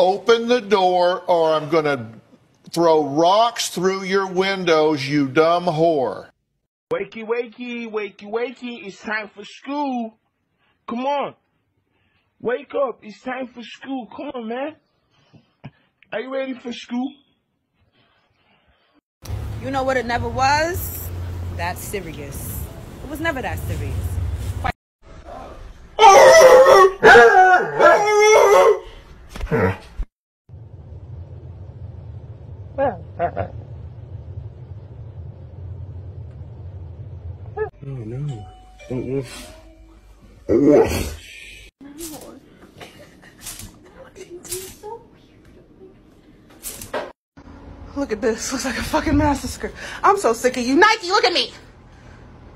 open the door or I'm going to throw rocks through your windows, you dumb whore. Wakey, wakey, wakey, wakey. It's time for school. Come on. Wake up. It's time for school. Come on, man. Are you ready for school? You know what it never was? That serious. It was never that serious. Quite Oh, look at this. Looks like a fucking massacre. I'm so sick of you. Nike, look at me.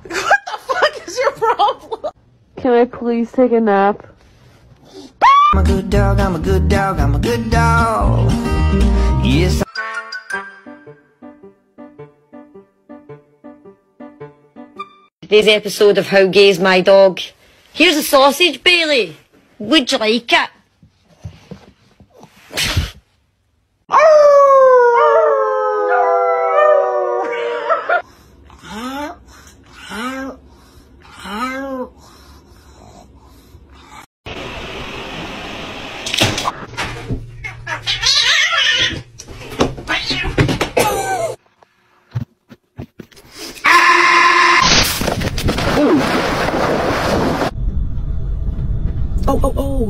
What the fuck is your problem? Can I please take a nap? I'm a good dog, I'm a good dog, I'm a good dog. Yes, Today's episode of How Gay's My Dog. Here's a sausage, Bailey. Would you like it? Oh, oh, oh,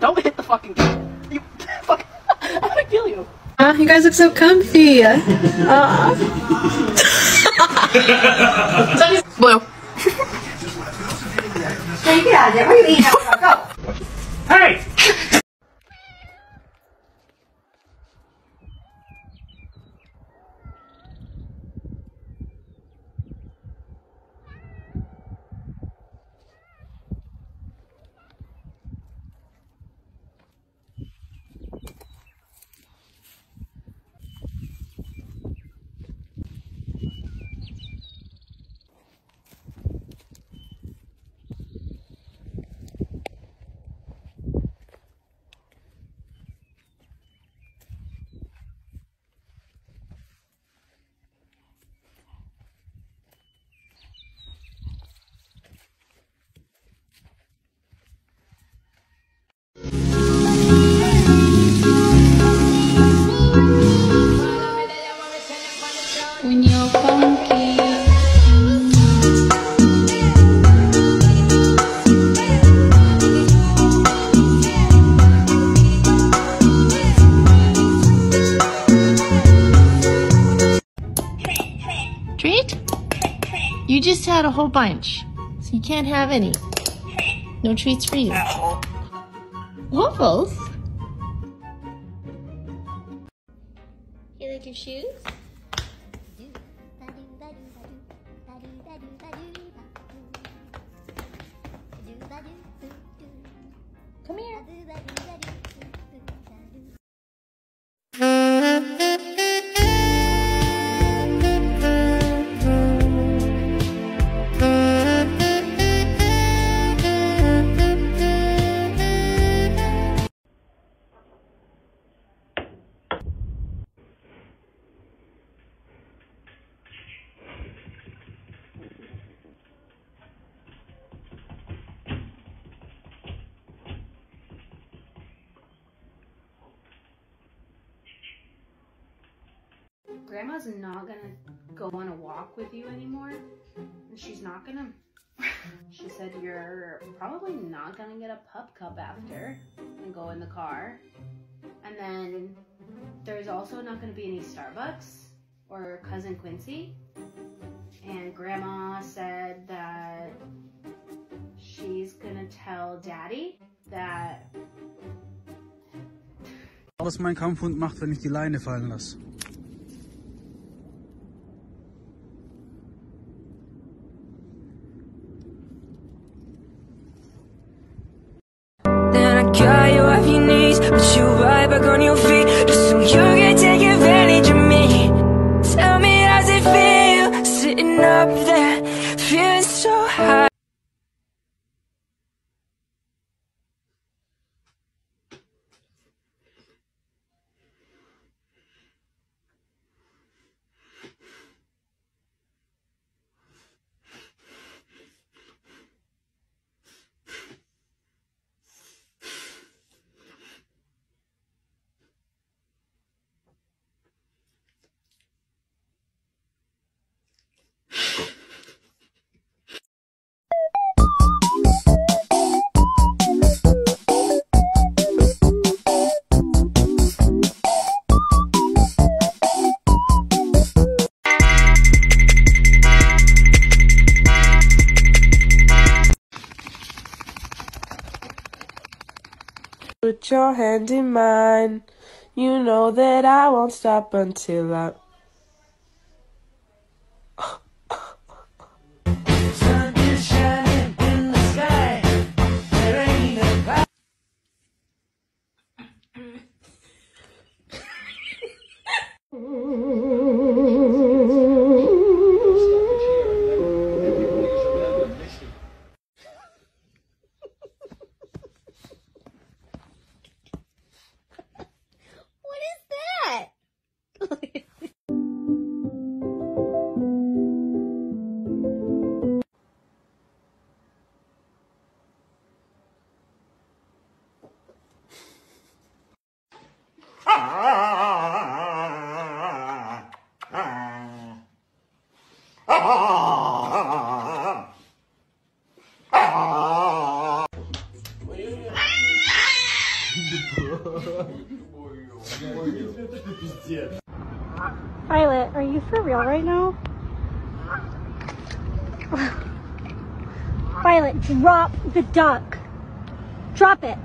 Don't hit the fucking You fuck. I'm gonna kill you. Uh, you guys look so comfy. Uh, Blue. Hey! Had a whole bunch, so you can't have any. No treats for you. Waffles? You like your shoes? Grandma's not gonna go on a walk with you anymore. And she's not gonna. She said you're probably not gonna get a pup cup after and go in the car. And then there's also not gonna be any Starbucks or cousin Quincy. And Grandma said that she's gonna tell Daddy that was mein Kampfhund macht, wenn ich die Leine fallen lasse. Your hand in mine. You know that I won't stop until I. Violet, are you for real right now? Violet, drop the duck. Drop it.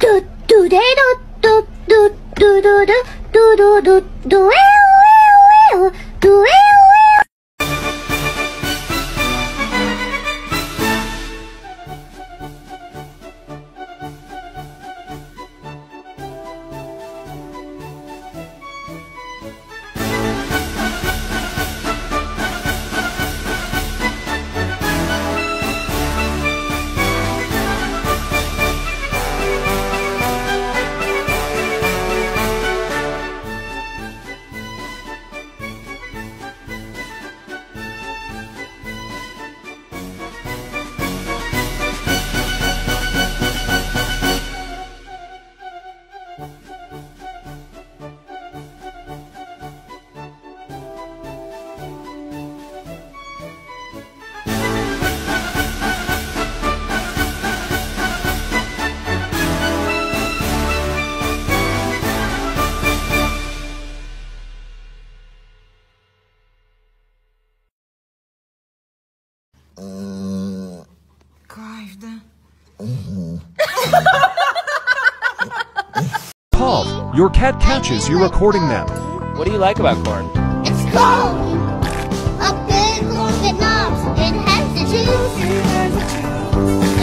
Dum do do de do do do do do do do do do do do Paul, your cat catches you recording them. What do you like about corn? It's cold. A big corn that knobs. It has to choose.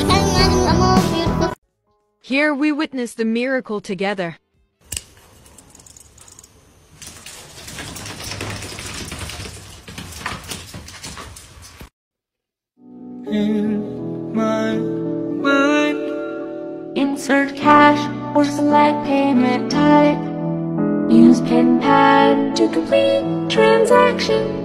Like I'm a more beautiful. Here we witness the miracle together. In my mind. Insert cash or select payment type. Use pin pad to complete transaction.